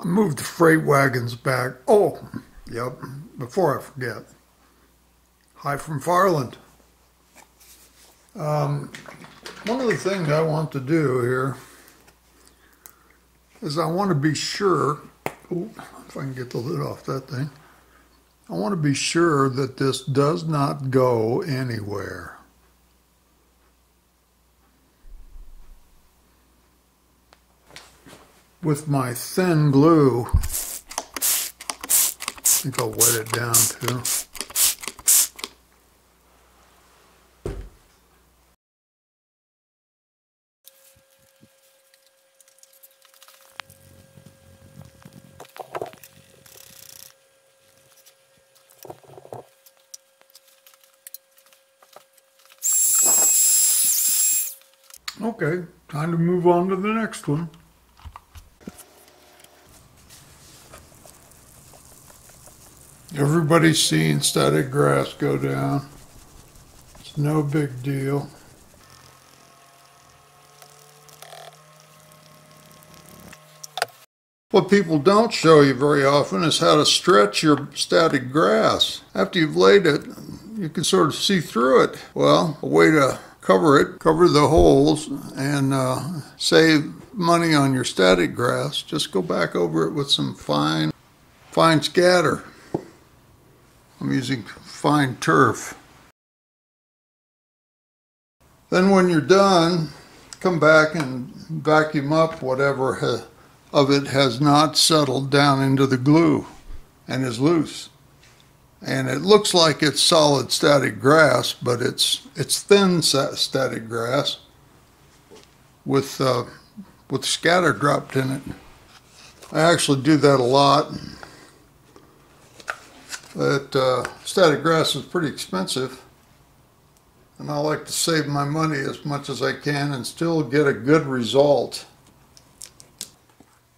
I moved the freight wagons back. Oh, yep, before I forget. Hi from Farland. Um, one of the things I want to do here is I want to be sure, if I can get the lid off that thing, I want to be sure that this does not go anywhere. With my thin glue, I think I'll wet it down too. Okay, time to move on to the next one. Everybody's seeing static grass go down. It's no big deal. What people don't show you very often is how to stretch your static grass. After you've laid it, you can sort of see through it. Well, a way to cover it, cover the holes, and uh, save money on your static grass, just go back over it with some fine, fine scatter. I'm using fine turf. Then when you're done, come back and vacuum up whatever of it has not settled down into the glue and is loose and it looks like it's solid static grass, but it's it's thin static grass with uh, with scatter dropped in it. I actually do that a lot. But uh, static grass is pretty expensive, and I like to save my money as much as I can and still get a good result.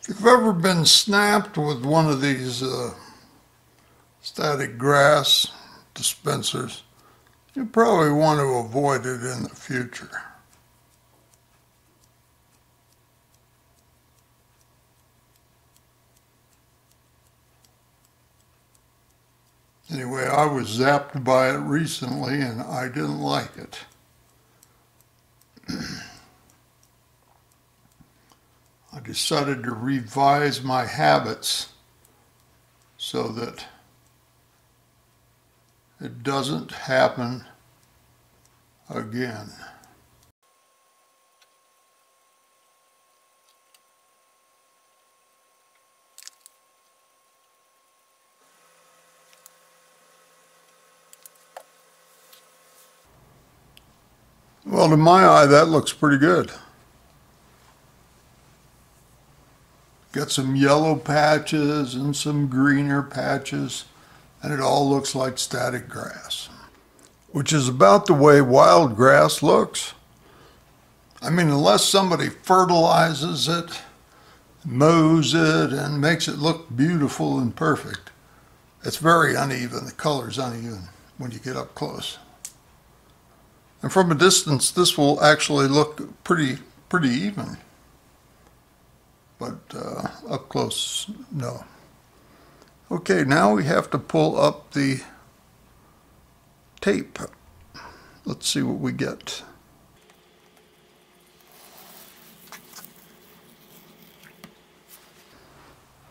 If you've ever been snapped with one of these uh, static grass dispensers, you probably want to avoid it in the future. Anyway, I was zapped by it recently and I didn't like it. I decided to revise my habits so that it doesn't happen again. Well, to my eye, that looks pretty good. Got some yellow patches and some greener patches and it all looks like static grass, which is about the way wild grass looks. I mean, unless somebody fertilizes it, mows it, and makes it look beautiful and perfect, it's very uneven. The color's uneven when you get up close. And from a distance, this will actually look pretty, pretty even. But uh, up close, no. Okay, now we have to pull up the tape. Let's see what we get.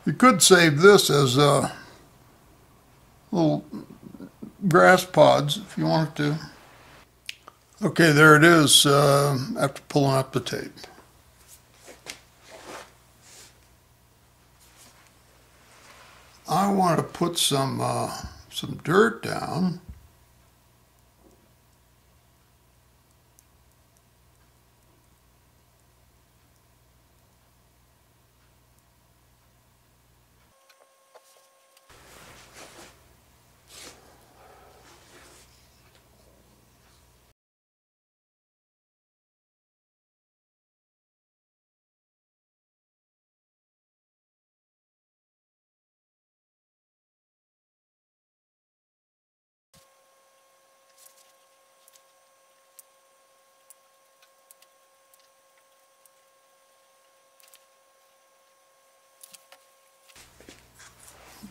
You could save this as a little grass pods if you wanted to. Okay, there it is uh, after pulling up the tape. I want to put some uh, some dirt down.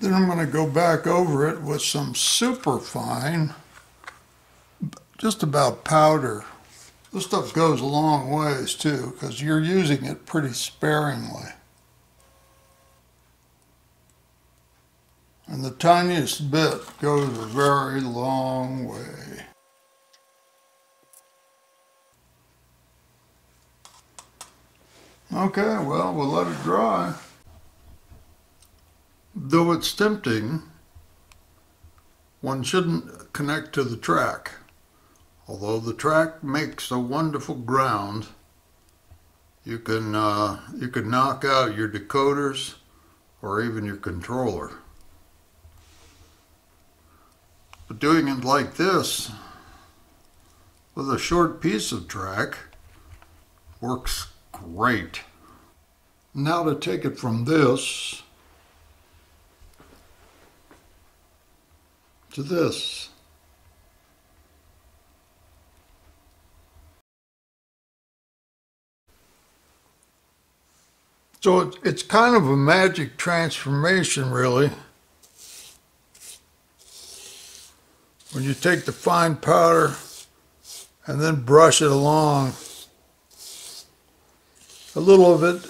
Then I'm going to go back over it with some super fine, just about powder. This stuff goes a long ways too because you're using it pretty sparingly. And the tiniest bit goes a very long way. Okay, well, we'll let it dry. Though it's tempting, one shouldn't connect to the track. Although the track makes a wonderful ground, you can, uh, you can knock out your decoders or even your controller. But doing it like this, with a short piece of track, works great. Now to take it from this to this. So it's kind of a magic transformation, really. When you take the fine powder and then brush it along, a little of it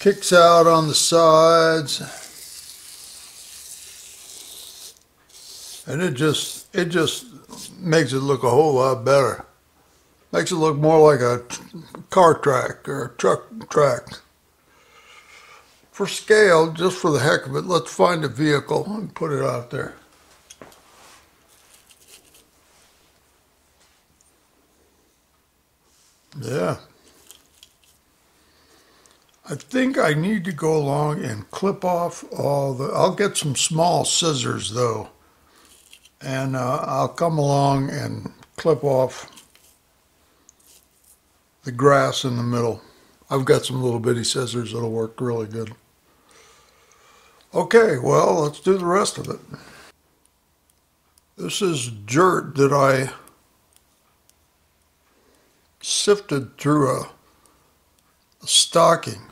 kicks out on the sides. And it just it just makes it look a whole lot better. Makes it look more like a car track or a truck track. For scale, just for the heck of it, let's find a vehicle and put it out there. Yeah. I think I need to go along and clip off all the, I'll get some small scissors though and uh, I'll come along and clip off the grass in the middle. I've got some little bitty scissors that'll work really good. Okay, well, let's do the rest of it. This is dirt that I sifted through a, a stocking.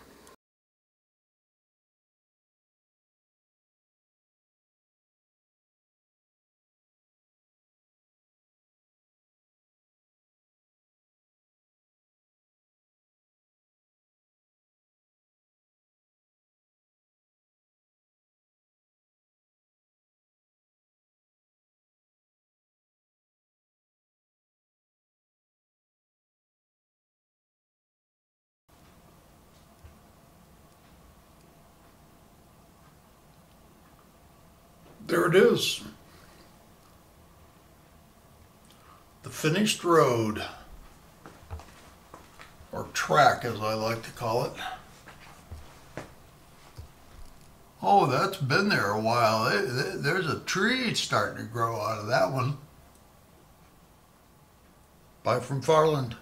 There it is. The finished road, or track as I like to call it. Oh, that's been there a while. There's a tree starting to grow out of that one. Bye from Farland.